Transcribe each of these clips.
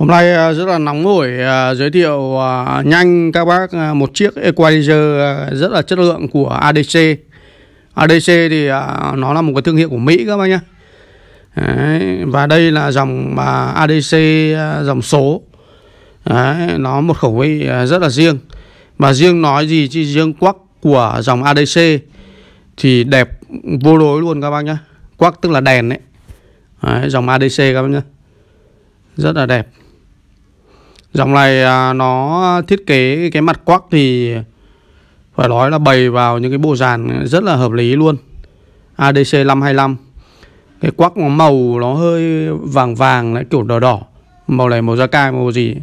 Hôm nay ờ, rất là nóng hổi ờ, giới thiệu ờ, nhanh các bác một chiếc equalizer rất là chất lượng của ADC. ADC thì nó là một cái thương hiệu của Mỹ các bác nhé. Đấy, và đây là dòng ADC dòng số. Đấy, nó một khẩu vị rất là riêng. Và riêng nói gì chứ riêng quắc của dòng ADC thì đẹp vô đối luôn các bác nhé. Quắc tức là đèn đấy. đấy dòng ADC các bác nhé. Rất là đẹp. Dòng này à, nó thiết kế cái mặt quắc thì phải nói là bày vào những cái bộ dàn rất là hợp lý luôn. ADC 525. Cái quắc nó màu nó hơi vàng vàng lại kiểu đỏ đỏ. Màu này màu da cam, màu gì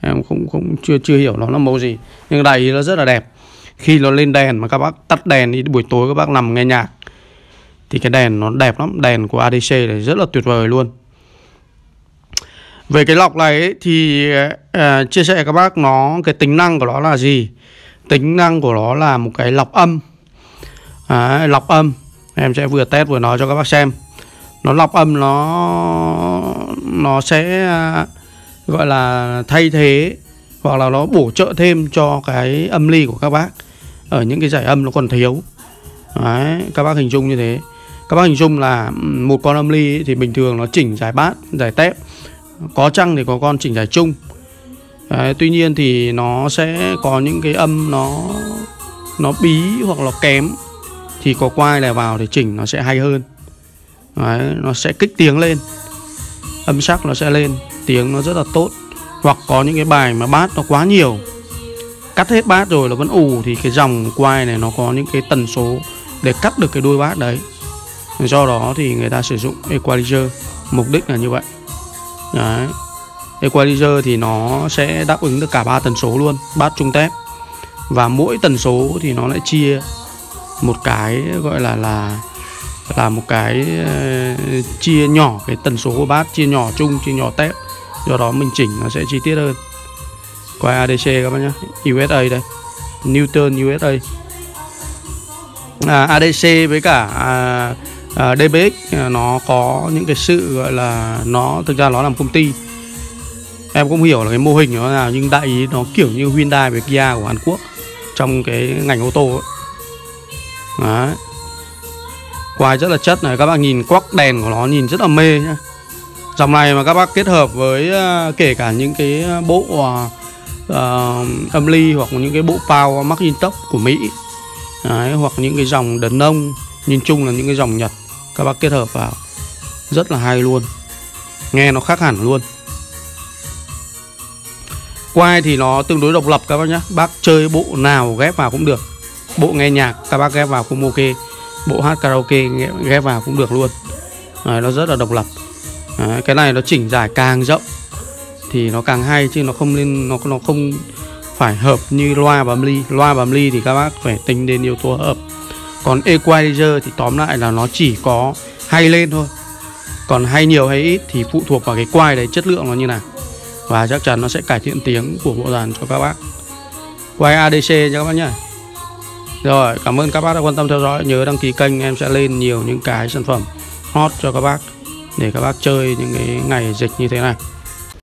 em cũng cũng chưa chưa hiểu nó là màu gì nhưng đầy nó rất là đẹp khi nó lên đèn mà các bác tắt đèn đi, buổi tối các bác nằm nghe nhạc, thì cái đèn nó đẹp lắm đèn của ADC này rất là tuyệt vời luôn về cái lọc này ấy, thì uh, chia sẻ các bác nó cái tính năng của nó là gì? Tính năng của nó là một cái lọc âm. À, lọc âm. Em sẽ vừa test vừa nói cho các bác xem. Nó lọc âm nó nó sẽ uh, gọi là thay thế hoặc là nó bổ trợ thêm cho cái âm ly của các bác ở những cái giải âm nó còn thiếu. Đấy, các bác hình dung như thế. Các bác hình dung là một con âm ly thì bình thường nó chỉnh giải bát, giải tép có chăng thì có con chỉnh giải chung. Đấy, tuy nhiên thì nó sẽ có những cái âm nó nó bí hoặc là kém. Thì có quai này vào thì chỉnh nó sẽ hay hơn. Đấy, nó sẽ kích tiếng lên. Âm sắc nó sẽ lên tiếng nó rất là tốt. Hoặc có những cái bài mà bát nó quá nhiều. Cắt hết bát rồi là vẫn ù thì cái dòng quai này nó có những cái tần số để cắt được cái đuôi bát đấy. Do đó thì người ta sử dụng equalizer. Mục đích là như vậy. Đấy. Equalizer thì nó sẽ đáp ứng được cả ba tần số luôn Bát trung tép. Và mỗi tần số thì nó lại chia Một cái gọi là là là một cái uh, chia nhỏ cái tần số của bát chia nhỏ chung chia nhỏ tép. Do đó mình chỉnh nó sẽ chi tiết hơn. Quay ADC các bác nhé USA đây. Newton USA à, ADC với cả à, à, DBX à, nó có những cái sự gọi là nó thực ra nó làm công ty em cũng hiểu là cái mô hình nó nào nhưng đại ý nó kiểu như Hyundai với Kia của Hàn Quốc trong cái ngành ô tô ấy. Đấy. Quai rất là chất này các bạn nhìn quắc đèn của nó nhìn rất là mê nhá. Dòng này mà các bác kết hợp với uh, kể cả những cái bộ à, uh, âm ly hoặc những cái bộ pao Tốc của Mỹ Đấy, hoặc những cái dòng đần nông nhìn chung là những cái dòng Nhật các bác kết hợp vào rất là hay luôn. Nghe nó khác hẳn luôn. Quai thì nó tương đối độc lập các bác nhé bác chơi bộ nào ghép vào cũng được. Bộ nghe nhạc các bác ghép vào cũng ok. Bộ hát karaoke ghép vào cũng được luôn. Đấy, nó rất là độc lập. Đấy, cái này nó chỉnh giải càng rộng thì nó càng hay chứ nó không nên nó nó không phải hợp như loa bấm ly. Loa bấm ly thì các bác phải tính đến yếu tố hợp còn equalizer thì tóm lại là nó chỉ có hay lên thôi. Còn hay nhiều hay ít thì phụ thuộc vào cái quai đấy, chất lượng nó như nào. Và chắc chắn nó sẽ cải thiện tiếng của bộ dàn cho các bác. Quay ADC cho các bác nhé rồi, cảm ơn các bác đã quan tâm theo dõi. Nhớ đăng ký kênh, em sẽ lên nhiều những cái sản phẩm hot cho các bác để các bác chơi những cái ngày dịch như thế này.